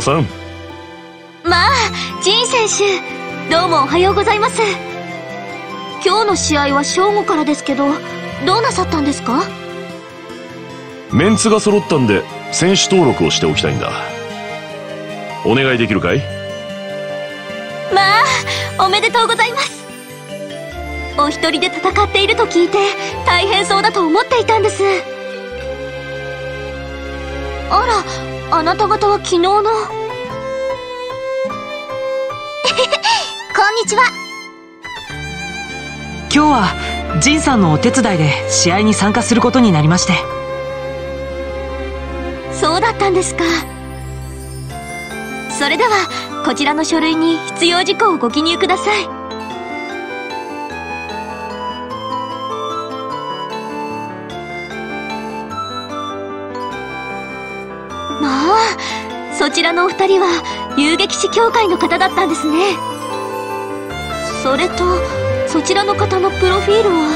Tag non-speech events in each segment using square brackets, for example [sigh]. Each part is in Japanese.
うおはようさん。まあジン選手どうもおはようございます。今日の試合は正午からですけどどうなさったんですか？メンツが揃ったんで選手登録をしておきたいんだ。お願いできるかい？まあおめでとうございます。お一人で戦っていると聞いて大変そうだと思っていたんです。あらあなた方は昨日の？[laughs] こんにちは。今日はジンさんのお手伝いで試合に参加することになりまして。そうだったんですか。それではこちらの書類に必要事項をご記入くださいそちらのお二人は遊撃士協会の方だったんですね。それとそちらの方のプロフィールは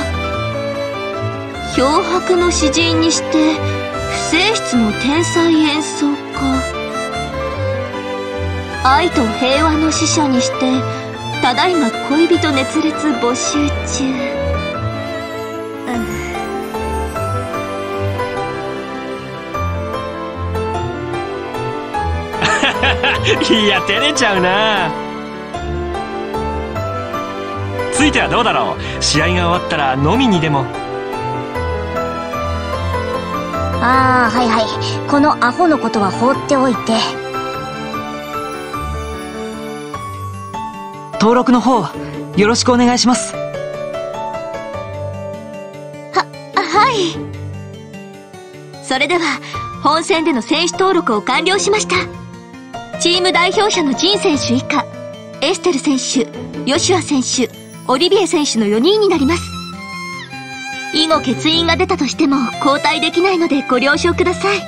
漂白の詩人にして不正室の天才演奏家。愛と平和の使者にしてただいま恋人熱烈募集中、いや照れちゃうな。ついてはどうだろう？試合が終わったら飲みにでも。ああはいはい。このアホのことは放っておいて。登録の方よろしくお願いします。ははい。それでは本戦での選手登録を完了しましたチーム代表者のジン選手以下エステル選手ヨシュア選手オリビエ選手の4人になります。以後欠員が出たとしても交代できないのでご了承ください。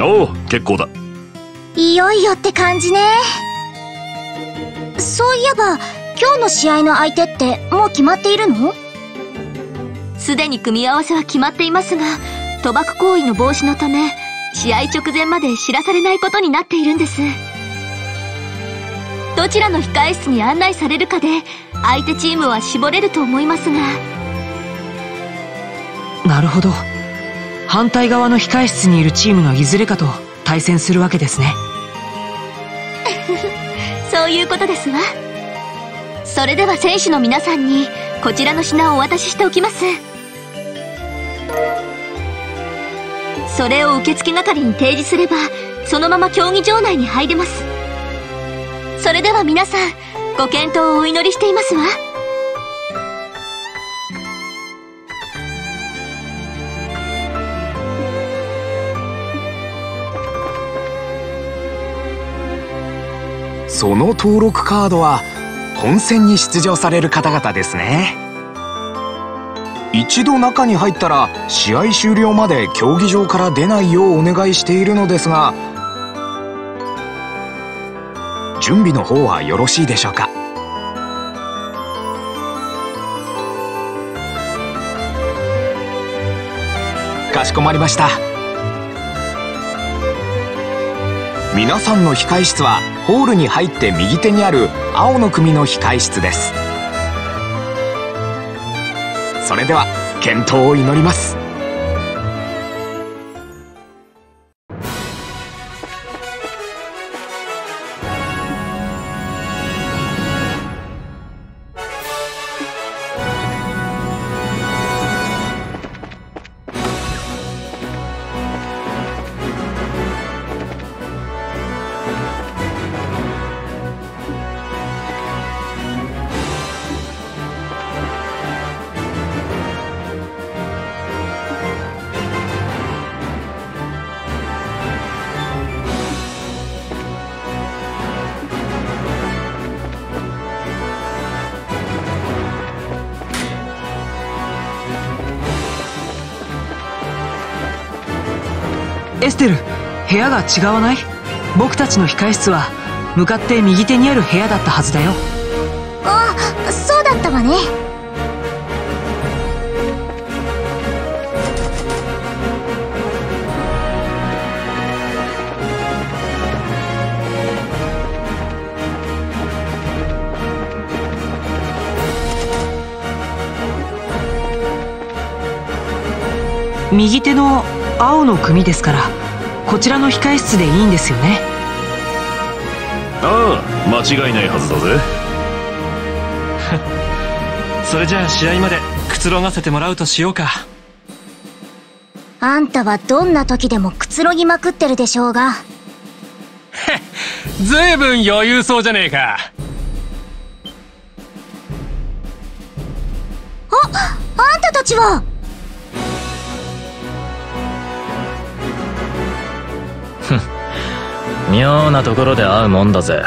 おお結構だ。いよいよって感じね。そういえば今日の試合の相手ってもう決まっているの？すでに組み合わせは決まっていますが賭博行為の防止のため試合直前まで知らされないことになっているんです。どちらの控え室に案内されるかで相手チームは絞れると思いますが。なるほど。反対側の控え室にいるチームのいずれかと対戦するわけですね。[laughs] そういうことですわ。それでは選手の皆さんにこちらの品をお渡ししておきますそれを受付係に提示すればそのまま競技場内に入れます。それでは皆さんご健闘をお祈りしていますわ。その登録カードは本戦に出場される方々ですね。一度中に入ったら試合終了まで競技場から出ないようお願いしているのですが準備の方はよろしいでしょうか？かしこまりました。皆さんの控室はホールに入って右手にある青の組の控室です。それでは健闘を祈ります。部屋が違わない？僕たちの控室は向かって右手にある部屋だったはずだよ。あそうだったわね。右手の青の組ですからこちらの控室でいいんですよね？ああ間違いないはずだぜ。[laughs] それじゃあ試合までくつろがせてもらうとしようか。あんたはどんな時でもくつろぎまくってるでしょうが。[laughs] ずいぶん余裕そうじゃねえか。ああんたたちは？妙なところで会うもんだぜ。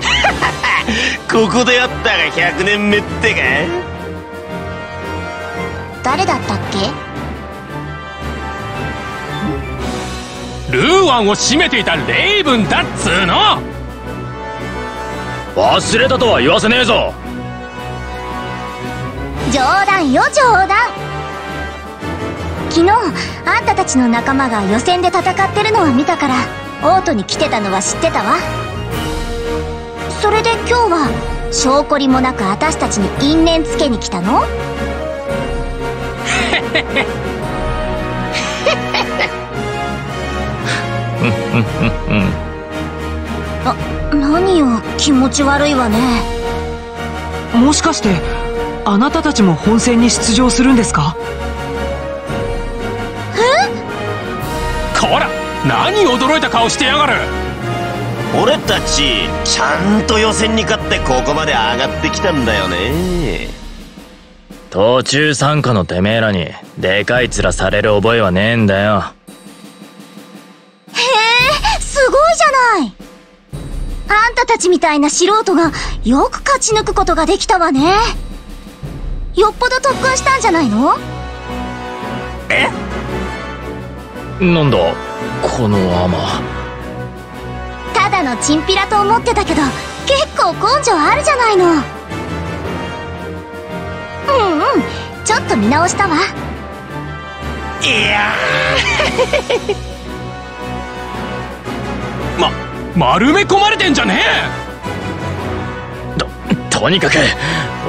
[laughs] ここで会ったが100年目ってか？誰だったっけ？ルーワンを締めていたレイブンだっつーの。忘れたとは言わせねえぞ。冗談よ冗談昨日あんたたちの仲間が予選で戦ってるのは見たからオートに来てたのは知ってたわ。それで今日は証拠りもなく私たちに因縁つけに来たの？[laughs] あ何よ気持ち悪いわね。もしかしてあなたたちも本戦に出場するんですか？こら何驚いた顔してやがる。俺たちちゃんと予選に勝ってここまで上がってきたんだよね。途中参加のてめえらにでかい面される覚えはねえんだよ。へえすごいじゃない。あんたたちみたいな素人がよく勝ち抜くことができたわね。よっぽど特訓したんじゃないの？なんだ？このアマ。ただのチンピラと思ってたけど結構根性あるじゃないの。うんうん。ちょっと見直したわ。いや [laughs] ま丸め込まれてんじゃねとにかく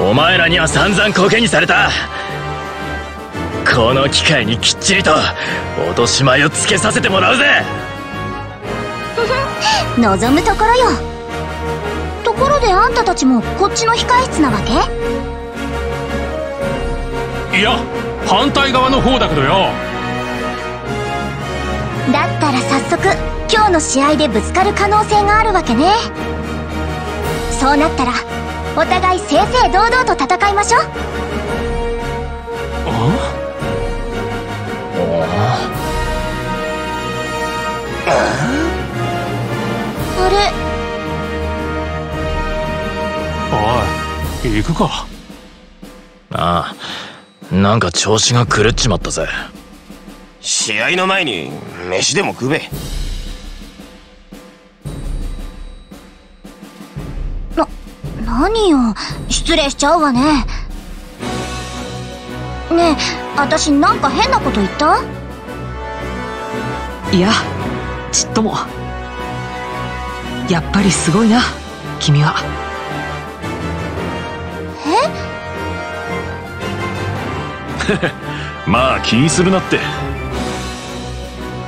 お前らには散々コケにされたこの機会にきっちりと落とし前をつけさせてもらうぜ。[laughs] 望むところよ。ところであんたたちもこっちの控室なわけ？いや反対側の方だけどよ。だったら早速今日の試合でぶつかる可能性があるわけね。そうなったらお互い正々堂々と戦いましょうあれ。おい行くか。ああなんか調子が狂っちまったぜ。試合の前に飯でも食べ。な何よ。失礼しちゃうわね。ねえ私なんか変なこと言った？いやちっとも。やっぱりすごいな君は。[laughs] まあ気にするなって。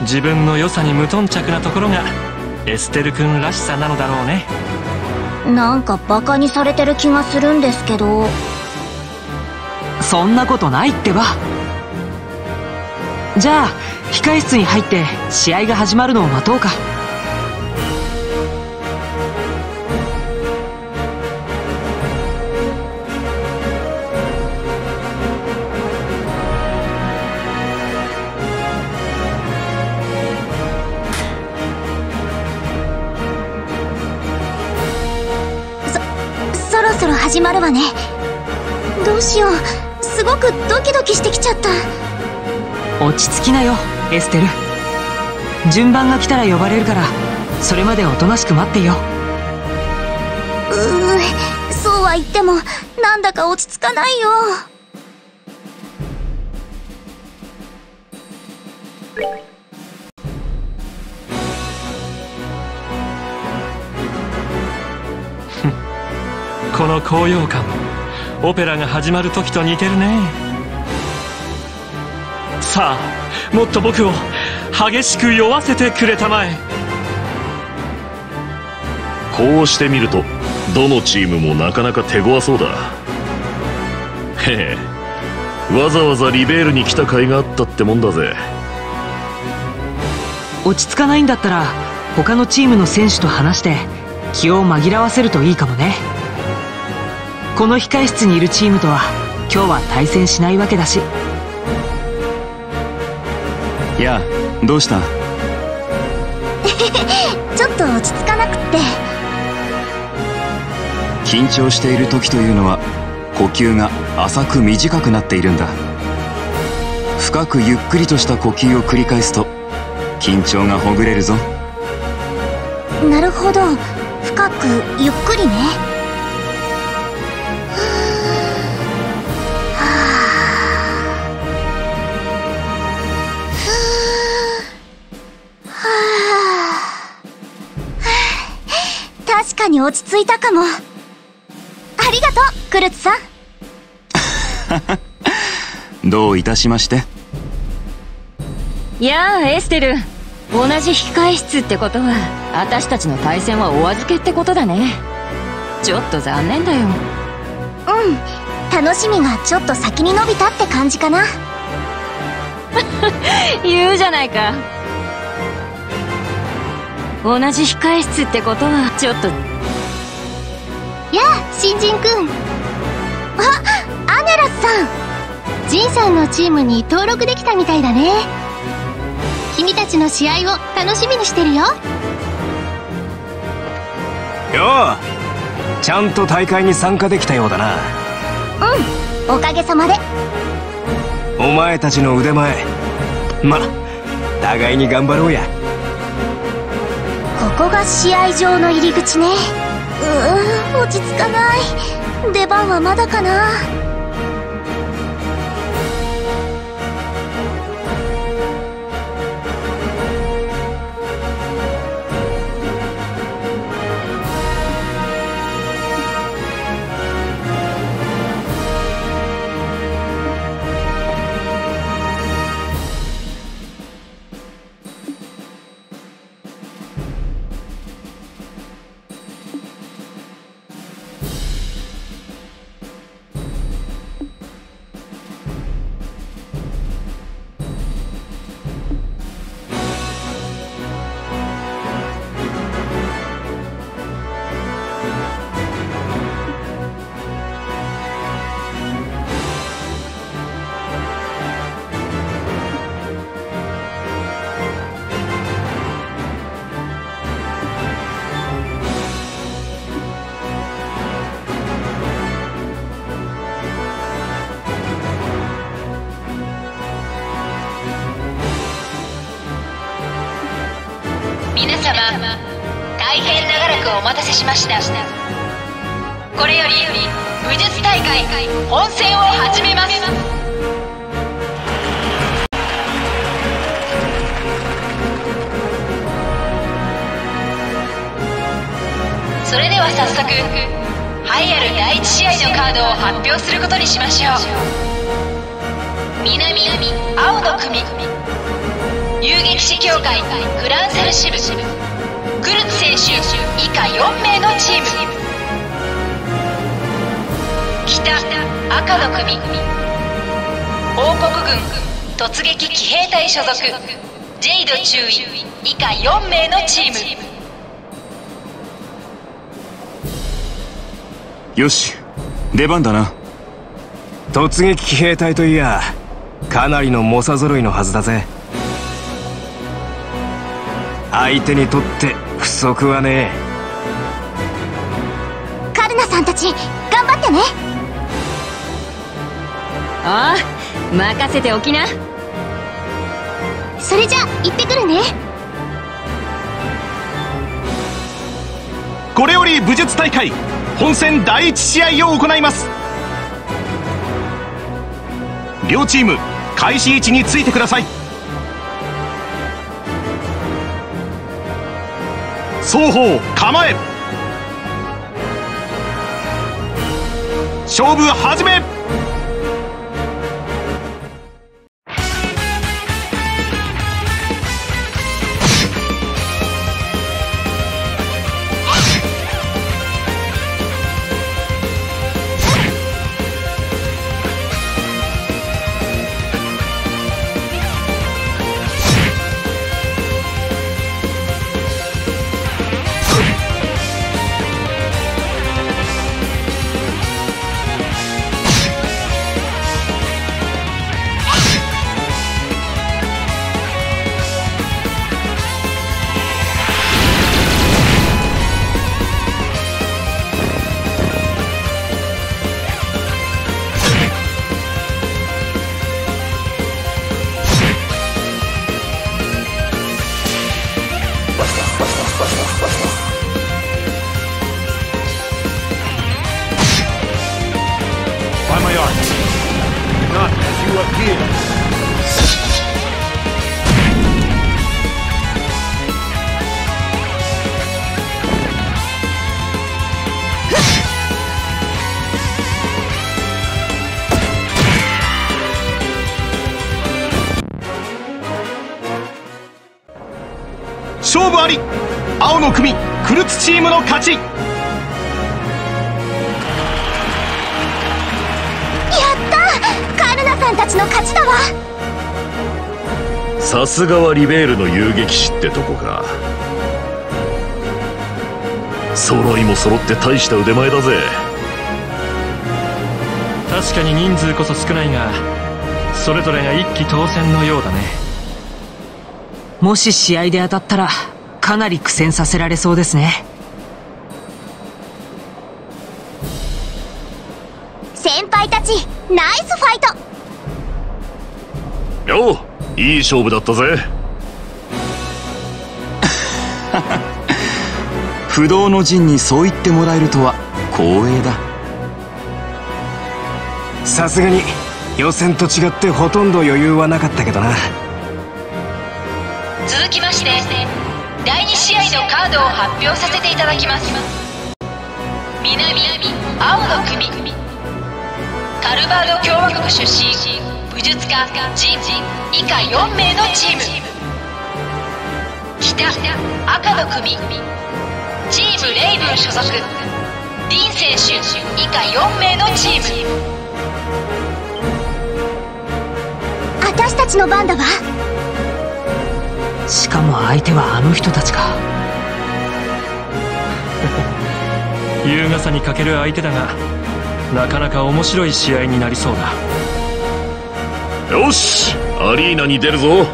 自分の良さに無頓着なところがエステル君らしさなのだろうね。なんかバカにされてる気がするんですけど。そんなことないってば。じゃあ控室に入って試合が始まるのを待とうか。そろそろ始まるわね。どうしよう。すごくドキドキしてきちゃった。落ち着きなよエステル順番が来たら呼ばれるからそれまでおとなしく待ってよ。うーそうは言ってもなんだか落ち着かないよ。[laughs] この高揚感オペラが始まる時と似てるねさあもっと僕を激しく酔わせてくれたまえ。こうしてみるとどのチームもなかなか手強そうだ。へえわざわざリベールに来た甲斐があったってもんだぜ。落ち着かないんだったら他のチームの選手と話して気を紛らわせるといいかもね。この控室にいるチームとは今日は対戦しないわけだしやあどうした？[laughs] ちょっと落ち着かなくって。緊張している時というのは呼吸が浅く短くなっているんだ。深くゆっくりとした呼吸を繰り返すと緊張がほぐれるぞ。なるほど。深くゆっくりねかに落ち着いたかも。ありがとうクルツさん。[laughs] どういたしまして。やあエステル。同じ控室ってことは私たちの対戦はお預けってことだね。ちょっと残念だよ。うん。楽しみがちょっと先に伸びたって感じかな。[laughs] 言うじゃないか。同じ控室ってことはちょっとやあ新人くん。あアネラスさん。ジンさんのチームに登録できたみたいだね。君たちの試合を楽しみにしてるよ。よう。ちゃんと大会に参加できたようだな。うん。おかげさまで。お前たちの腕前。ま互いに頑張ろうや。ここが試合場の入り口ねうー落ち着かない。出番はまだかな。しました。これより武術大会本戦を始めます。それでは早速栄えある第1試合のカードを発表することにしましょう。南青の組遊撃士協会グランサル支部。クルツ選手以下4名のチーム。北赤の組。王国軍突撃騎兵隊所属。ジェイド注意以下4名のチーム。よし出番だな。突撃騎兵隊といやかなりの猛者揃いのはずだぜ。相手にとって不足はねえ。カルナさんたち頑張ってね。ああ任せておきな。それじゃ行ってくるね。これより武術大会本戦第1試合を行います。両チーム開始位置についてください双方構え。勝負始め。の組クルツチームの勝ち。やったカルナさんたちの勝ちだわ。さすがはリベールの遊撃士ってとこか。揃いも揃って大した腕前だぜ。確かに人数こそ少ないがそれぞれが一騎当選のようだね。もし試合で当たったらかなり苦戦させられそうですね。先輩たちナイスファイト。よういい勝負だったぜ。[laughs] 不動の陣にそう言ってもらえるとは光栄だ。さすがに予選と違ってほとんど余裕はなかったけどなードを発表させていただきます。南青の組カルバード共和国出身。武術家。ジン以下4名のチーム。北赤の組チームレイブン所属。ディン選手以下4名のチーム。私たちの番だわ。しかも相手はあの人たちか優雅さに欠ける相手だがなかなか面白い試合になりそうだ。よしアリーナに出るぞ。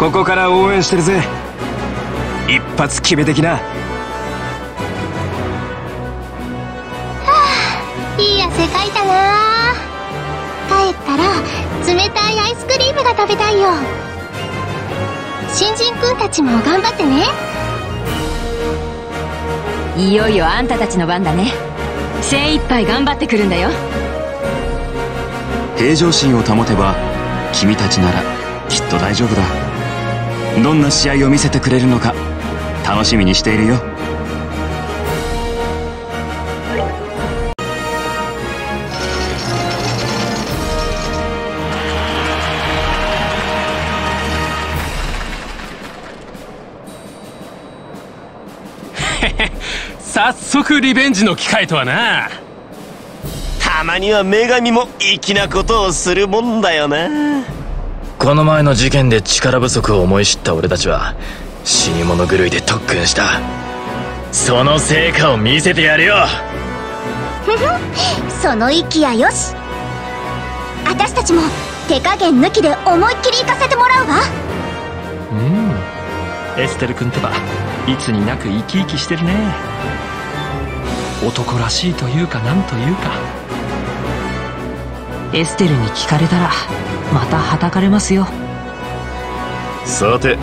ここから応援してるぜ。一発決めてきないい汗かいたな。帰ったら冷たいアイスクリームが食べたいよ。新人くんたちも頑張ってね。いよいよあんたたちの番だね。精一杯頑張ってくるんだよ。平常心を保てば君たちならきっと大丈夫だどんな試合を見せてくれるのか楽しみにしているよ。[laughs] 早速リベンジの機会とはな。たまには女神も粋なことをするもんだよなこの前の事件で力不足を思い知った俺たちは死に物狂いで特訓した。その成果を見せてやるよ。ふふその息やよし。私たちも手加減抜きで思いっきり行かせてもらうわ。うん。エステル君ってばいつになく生き生きしてるね。男らしいというかなんというか。エステルに聞かれたらまたはたかれますよ。さて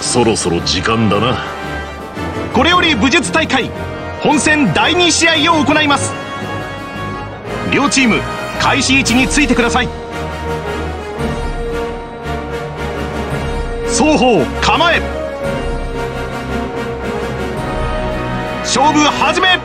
そろそろ時間だな。これより武術大会本戦第2試合を行います。両チーム開始位置についてください。双方構え。勝負始め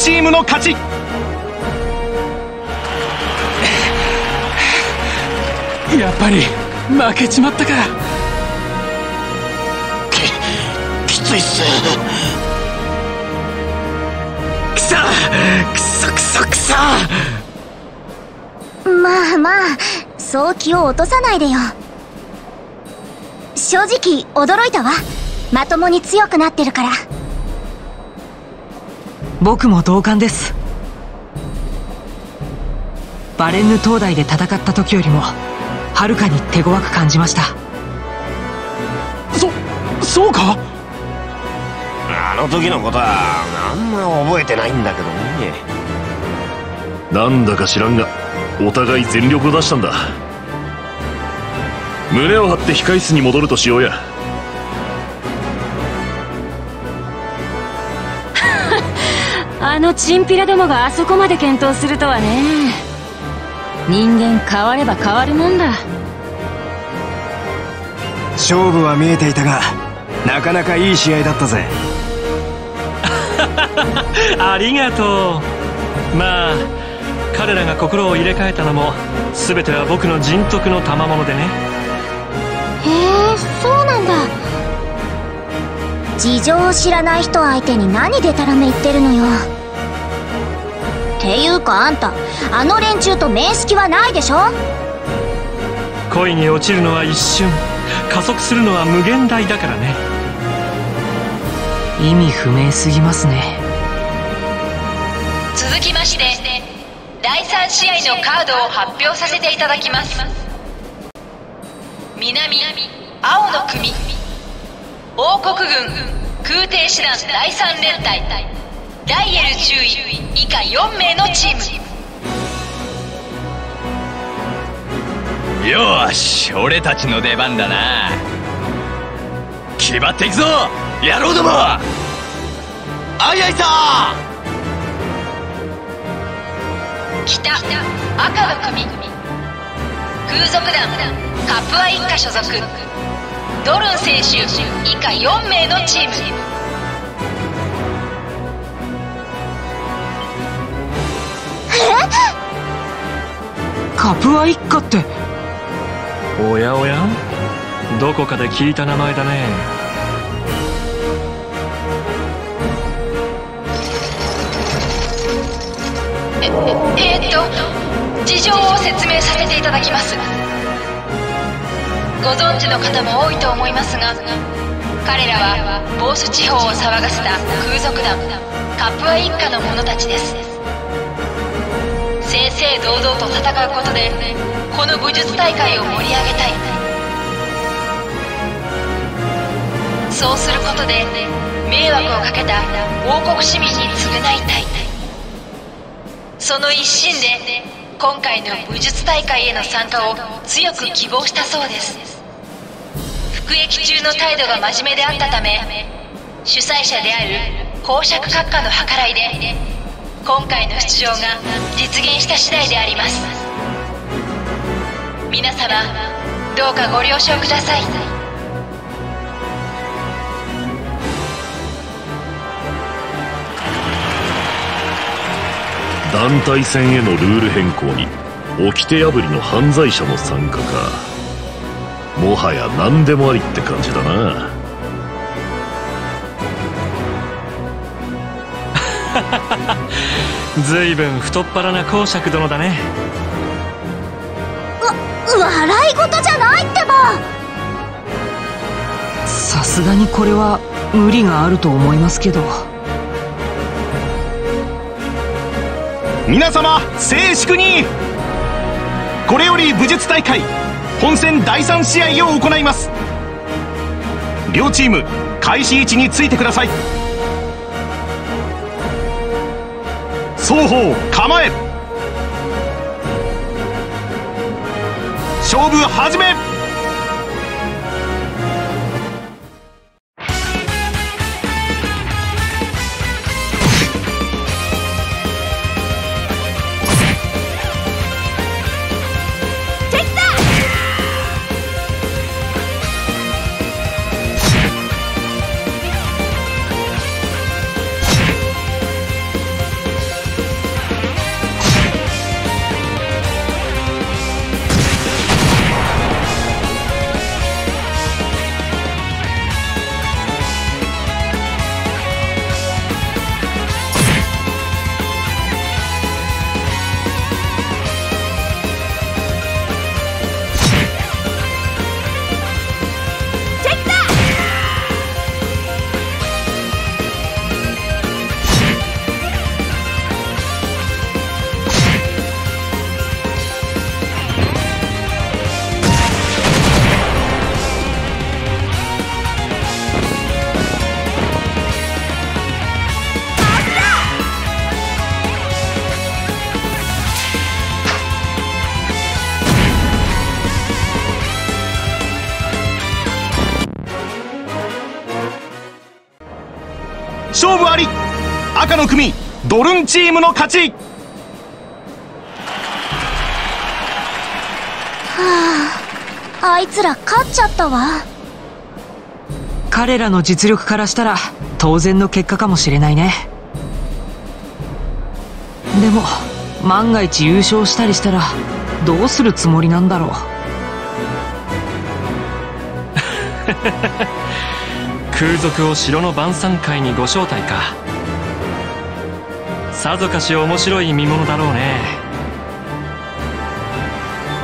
チームの勝ち。やっぱり負けちまったか。きついっす。くそくそくそくそ。まあまあそう気を落とさないでよ。正直驚いたわ。まともに強くなってるから僕も同感です。バレンヌ灯台で戦った時よりもはるかに手強く感じました。そそうか？あの時のことはあんま覚えてないんだけどね。なんだか知らんがお互い全力を出したんだ。胸を張って控室に戻るとしようやのチンピラどもがあそこまで検討するとはね。人間変われば変わるもんだ。勝負は見えていたがなかなかいい試合だったぜ。[laughs] ありがとう。まあ彼らが心を入れ替えたのも全ては僕の人徳の賜物でね。へえそうなんだ。事情を知らない人相手に何でたらめ言ってるのよ。っていうかあんたあの連中と面識はないでしょ？恋に落ちるのは一瞬。加速するのは無限大だからね。意味不明すぎますね。続きまして第3試合のカードを発表させていただきます。南青の組。王国軍空挺師団第3連隊ダイエル注意以下4名のチーム。よーし俺たちの出番だな。気張っていくぞ野郎ども。あいあいさ北赤の組。空賊団カプア一家所属。ドルン選手以下4名のチームカプア一家って。おやおや？どこかで聞いた名前だね。ええー、っと事情を説明させていただきます。ご存知の方も多いと思いますが彼らはボース地方を騒がせた空賊団カプア一家の者たちです正々堂々と戦うことでこの武術大会を盛り上げたい。そうすることで迷惑をかけた王国市民に償いたい。その一心で今回の武術大会への参加を強く希望したそうです。服役中の態度が真面目であったため主催者である公爵閣下の計らいで今回の出場が実現した次第であります。皆様どうかご了承ください。団体戦へのルール変更に掟破りの犯罪者の参加か。もはや何でもありって感じだな。ずいぶん太っ腹な公爵殿だね。わ笑い事じゃないってば。さすがにこれは無理があると思いますけど。皆様静粛に。これより武術大会本戦第3試合を行います。両チーム開始位置についてください双方構え。勝負始め。赤の組ドルンチームの勝ち。はああいつら勝っちゃったわ。彼らの実力からしたら当然の結果かもしれないね。でも万が一優勝したりしたらどうするつもりなんだろう。[laughs] 空賊を城の晩餐会にご招待かさぞかし面白い見物だろうね。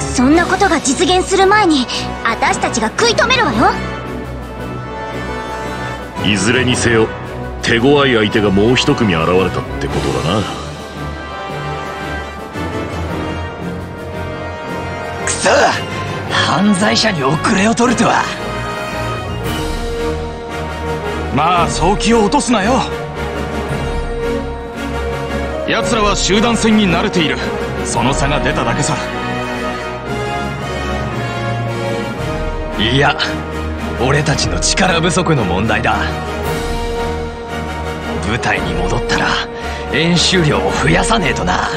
そんなことが実現する前に私たちが食い止めるわよ。いずれにせよ手強い相手がもう一組現れたってことだな。くそ犯罪者に遅れを取るとは。まあ早気を落とすなよ奴らは集団戦に慣れている。その差が出ただけさ。いや俺たちの力不足の問題だ。舞台に戻ったら演習量を増やさねえとな。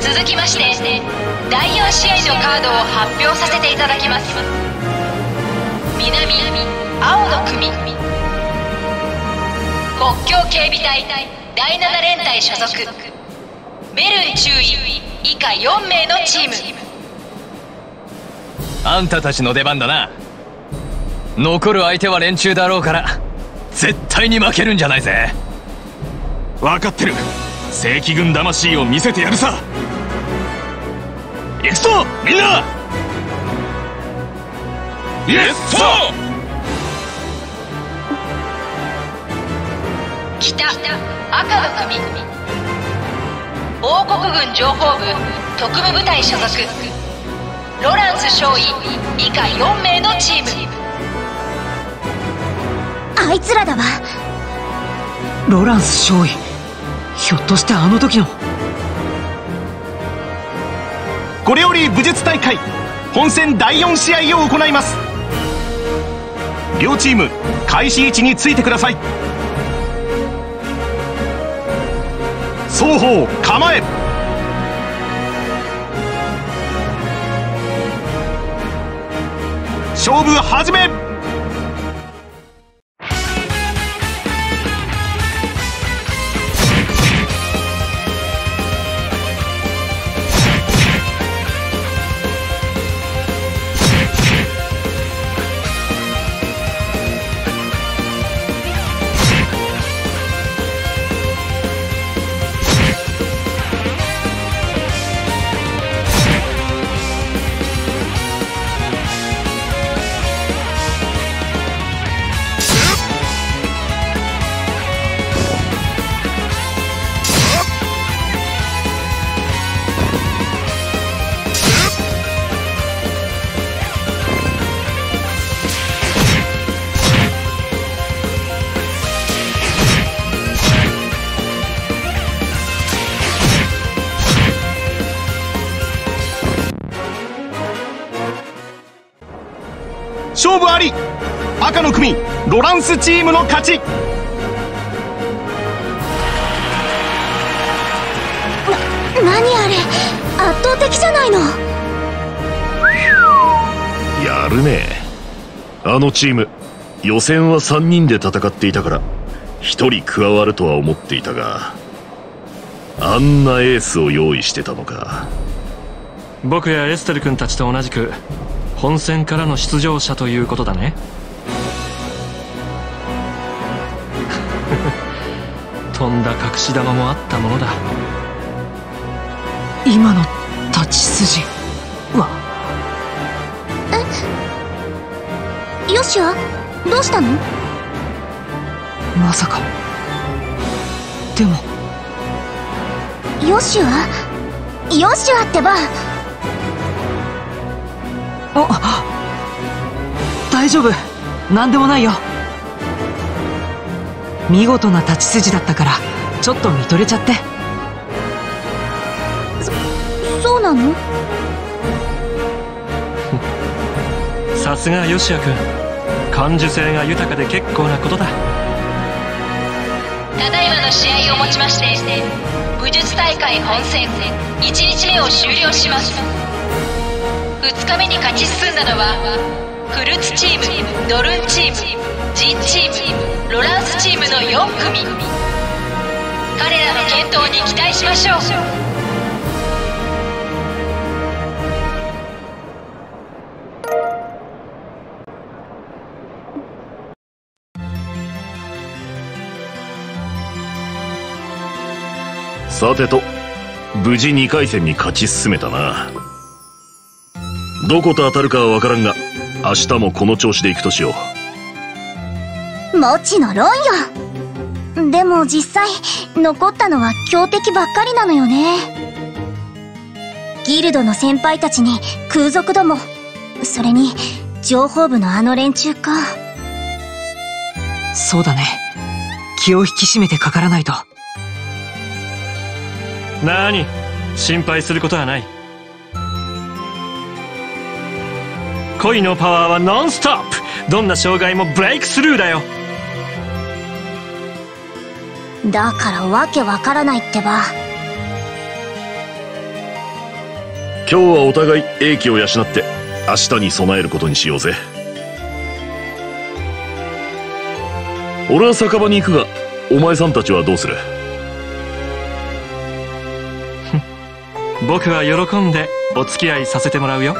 続きまして第4試合のカードを発表させていただきます。南青の組。国境警備隊。第7連隊所属。ベルン注意。以下4名のチーム。あんたたちの出番だな。残る相手は連中だろうから絶対に負けるんじゃないぜ。分かってる。正規軍魂を見せてやるさ。行くぞみんな。イエスサー北赤の組王国軍情報部特務部隊所属。ロランス少尉以下4名のチーム。あいつらだわ。ロランス少尉ひょっとしてあの時の？これより武術大会本戦第4試合を行います。両チーム開始位置についてください双方構え。勝負始め。ランスチームの勝ち。な何あれ？圧倒的じゃないの。やるね。あのチーム予選は3人で戦っていたから1人加わるとは思っていたがあんなエースを用意してたのか。僕やエステル君たちと同じく本戦からの出場者ということだねとんだ隠し玉もあったものだ。今の立ち筋は？え？よしは？どうしたの？まさか。でも。ヨシュアヨシュアってば。あ大丈夫。何でもないよ見事な立ち筋だったからちょっと見とれちゃって。そそうなの？[laughs] さすがヨシア君感受性が豊かで結構なことだ。ただいまの試合をもちまして武術大会本戦1日目を終了します2日目に勝ち進んだのはフルーツチームドルンチームジンチームロランスチームの4組。彼らの健闘に期待しましょう。さてと無事2回戦に勝ち進めたな。どこと当たるかは分からんが明日もこの調子でいくとしよう。もちのろんよでも実際残ったのは強敵ばっかりなのよね。ギルドの先輩たちに空賊ども。それに情報部のあの連中か。そうだね。気を引き締めてかからないと。なに？心配することはない。恋のパワーはノンストップ。どんな障害もブレイクスルーだよだからわけわからないってば。今日はお互い英気を養って明日に備えることにしようぜ。俺は酒場に行くがお前さんたちはどうする？[laughs] 僕は喜んでお付き合いさせてもらうよ。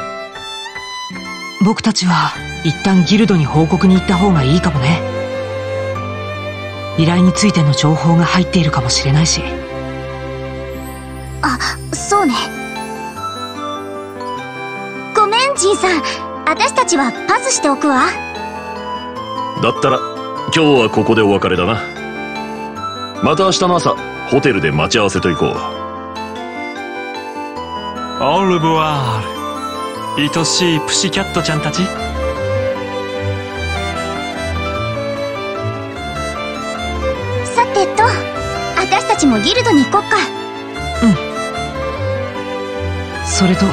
僕たちは一旦ギルドに報告に行った方がいいかもね依頼についての情報が入っているかもしれないし。あそうね。ごめんジンさん。私たちはパスしておくわ。だったら今日はここでお別れだな。また明日の朝ホテルで待ち合わせと行こう。オルブワール愛しいプシキャットちゃんたちちもギルドに行こっか。うん。それと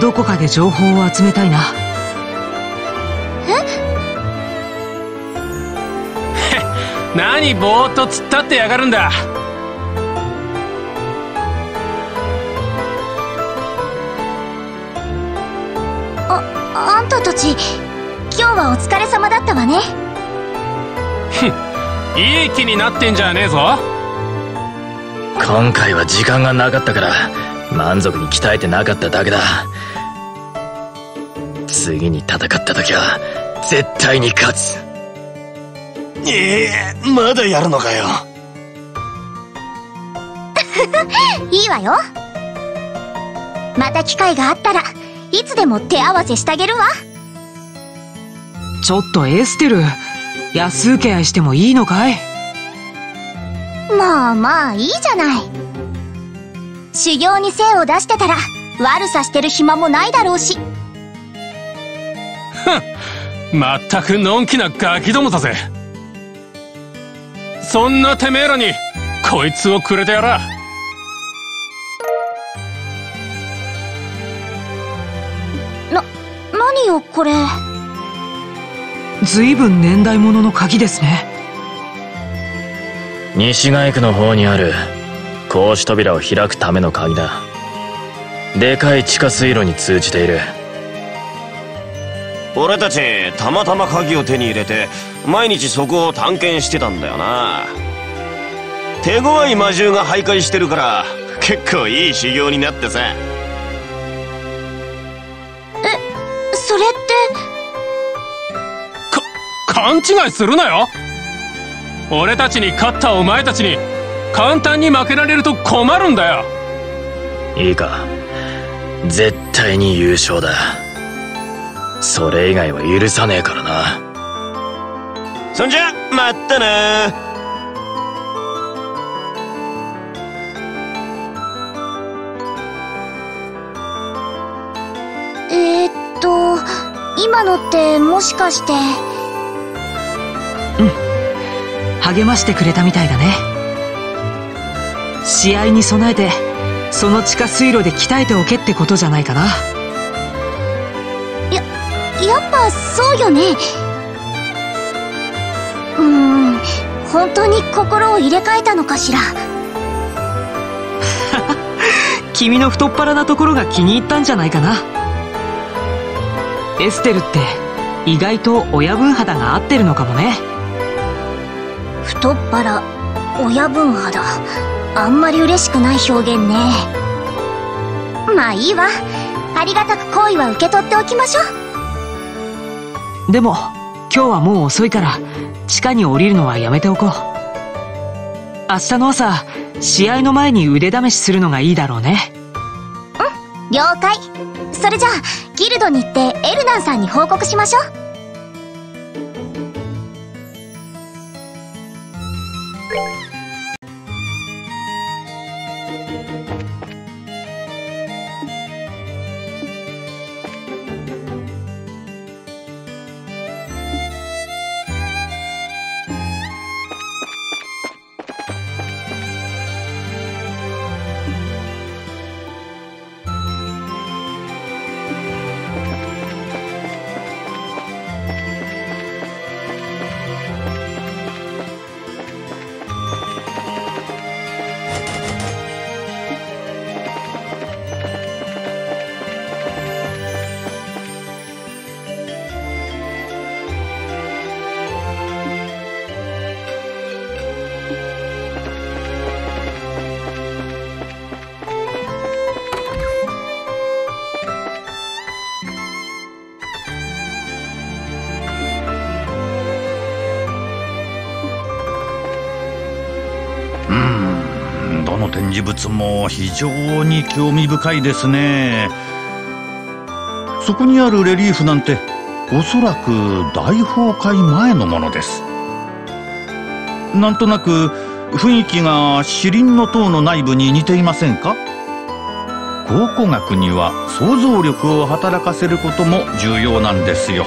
どこかで情報を集めたいな。え？[laughs] 何ぼーっと突っ立ってやがるんだ。あんたたち今日はお疲れ様だったわね。いい気になってんじゃねえぞ今回は時間がなかったから満足に鍛えてなかっただけだ。次に戦った時は絶対に勝つ。ええまだやるのかよ。[laughs] いいわよ。また機会があったらいつでも手合わせしてあげるわ。ちょっとエステル安請け合いしてもいいのかい？まあまあいいじゃない。修行に精を出してたら悪さしてる暇もないだろうし。まったくのんきなガキどもだぜ。そんなてめえらにこいつをくれてやら。な何よこれ。随分年代物の鍵ですね西ヶ区の方にある格子扉を開くための鍵だ。でかい地下水路に通じている。俺たちたまたま鍵を手に入れて毎日そこを探検してたんだよな。手強い魔獣が徘徊してるから結構いい修行になってさ。えそれって？勘違いするなよ俺たちに勝ったお前たちに簡単に負けられると困るんだよ。いいか。絶対に優勝だ。それ以外は許さねえからな。そんじゃまったな。えー、っと今のってもしかして励ましてくれたみたいだね。試合に備えてその地下水路で鍛えておけってことじゃないかな。ややっぱそうよね。うーん本当に心を入れ替えたのかしら。[laughs] 君の太っ腹なところが気に入ったんじゃないかな。エステルって意外と親分肌が合ってるのかもね太っ腹親分肌。あんまり嬉しくない表現ね。まあいいわ。ありがたく好意は受け取っておきましょう。でも今日はもう遅いから地下に降りるのはやめておこう。明日の朝試合の前に腕試しするのがいいだろうね。うん了解。それじゃあギルドに行ってエルナンさんに報告しましょう物も非常に興味深いですね。そこにあるレリーフなんておそらく大崩壊前のものです。なんとなく雰囲気がシリンの塔の内部に似ていませんか？考古学には想像力を働かせることも重要なんですよ。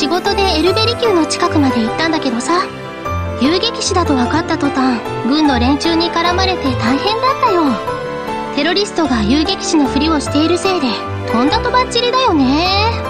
仕事でエルベリ宮の近くまで行ったんだけどさ。遊撃士だと分かった途端軍の連中に絡まれて大変だったよ。テロリストが遊撃士のふりをしているせいでとんだとばっちりだよね。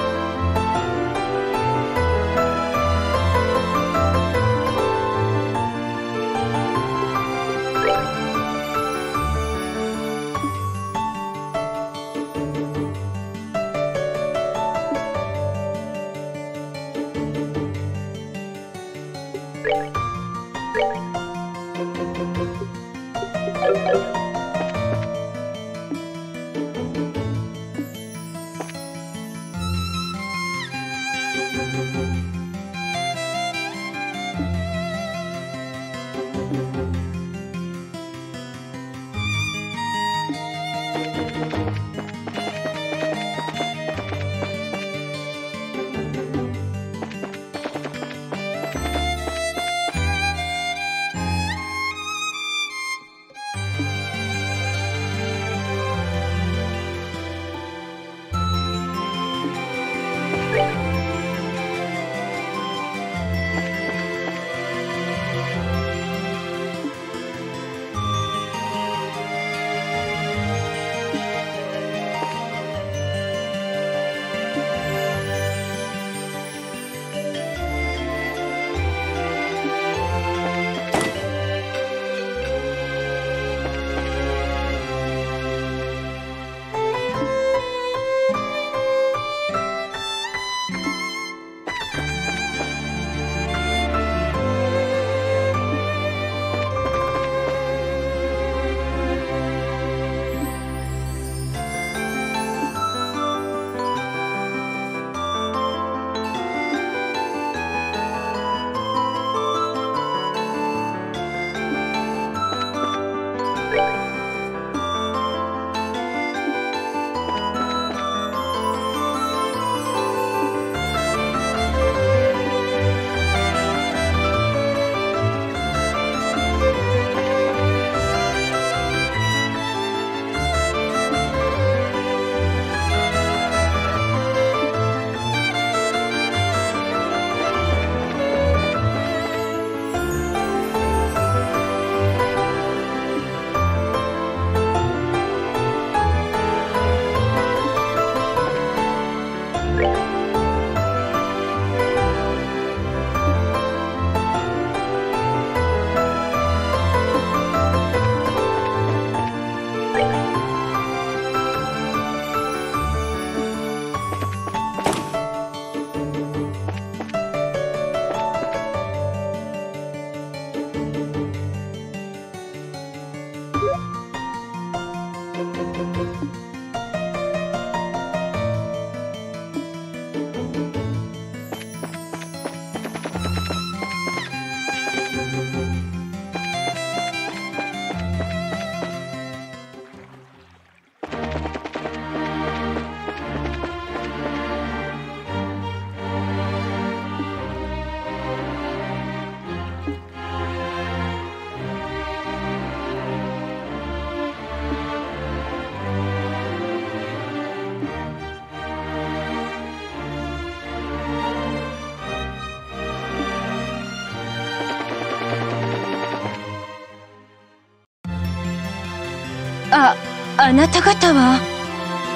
あなた方は？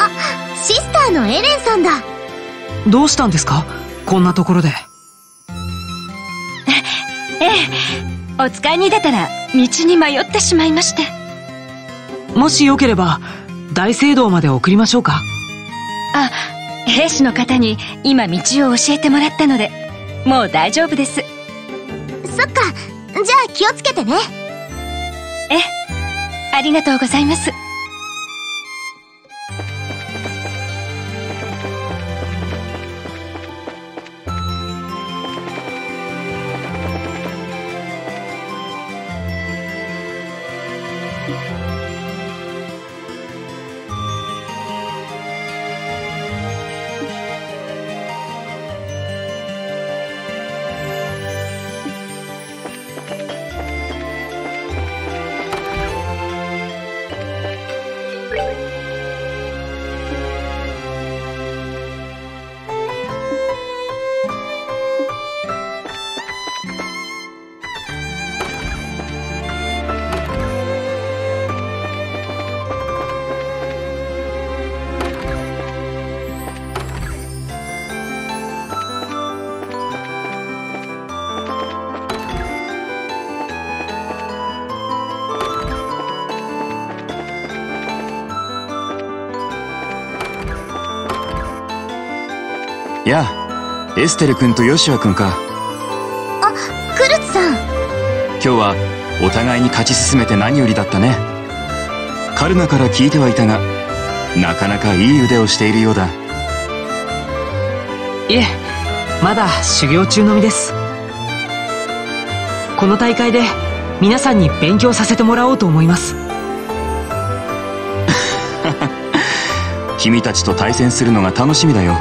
あ、シスターのエレンさんだ。どうしたんですか？こんなところで。ええお使いに出たら道に迷ってしまいまして。もしよければ大聖堂まで送りましょうか？あ兵士の方に今道を教えてもらったのでもう大丈夫です。そっかじゃあ気をつけてね。えありがとうございますエステル君とヨシュア君か。あクルツさん。今日はお互いに勝ち進めて何よりだったね。カルナから聞いてはいたがなかなかいい腕をしているようだ。いえまだ修行中の身です。この大会で皆さんに勉強させてもらおうと思います。[laughs] 君たちと対戦するのが楽しみだよ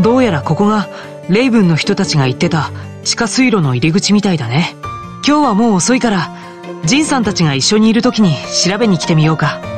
どうやらここがレイブンの人たちが言ってた地下水路の入り口みたいだね。今日はもう遅いからジンさんたちが一緒にいる時に調べに来てみようか。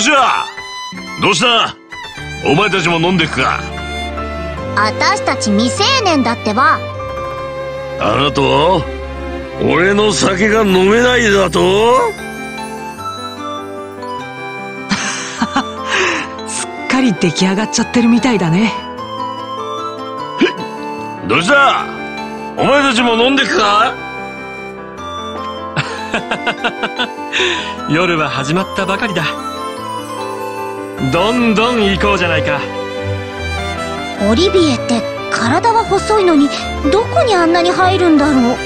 しゃどうした？お前たちも飲んでくか？私たち未成年だってば。あなたは俺の酒が飲めないだと？[laughs] すっかり出来上がっちゃってるみたいだね。どうした？お前たちも飲んでくか？[laughs] 夜は始まったばかりだどんどん行こうじゃないか。オリビエって体は細いのにどこにあんなに入るんだろう。